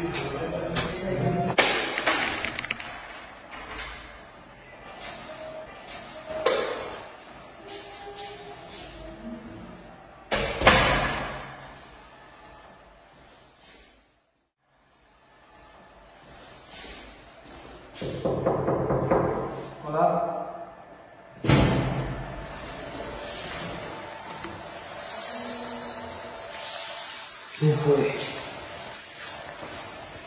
Hola. Se fue. Dijiste que sin mí podrías vivir y que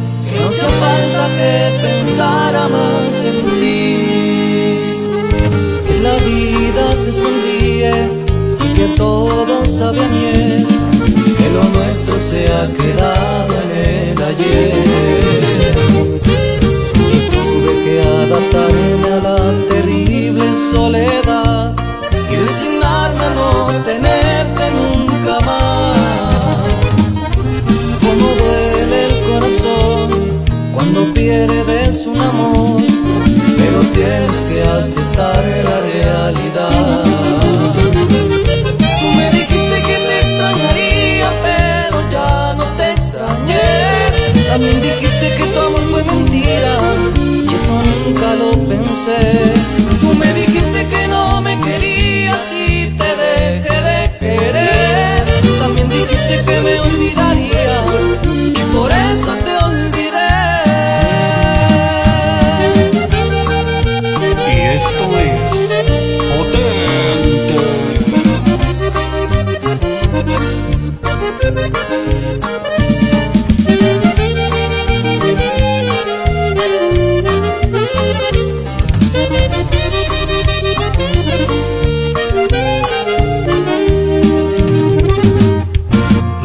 no hace falta que pensara más en ti, que la vida te sonríe y que todo sabe a que lo nuestro se ha quedado en el ayer. Pierdes un amor, pero tienes que aceptar la realidad.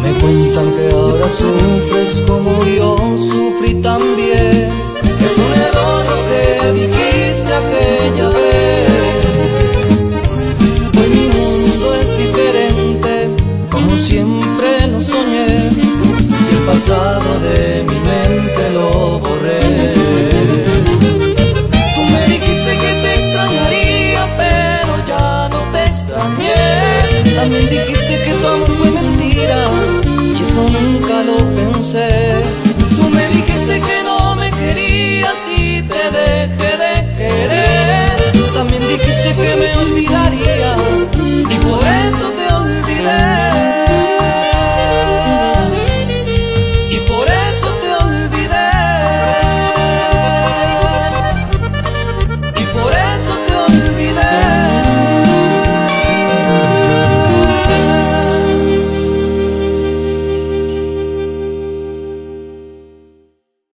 Me cuentan que ahora sufres como yo sufrí también. de mi mente lo borré. Tú me dijiste que te extrañaría, pero ya no te extrañé. También dijiste que tu amor fue mentira, y eso nunca lo pensé. Tú me dijiste que no me querías y te dejé de querer. También dijiste que me olvidarías, y por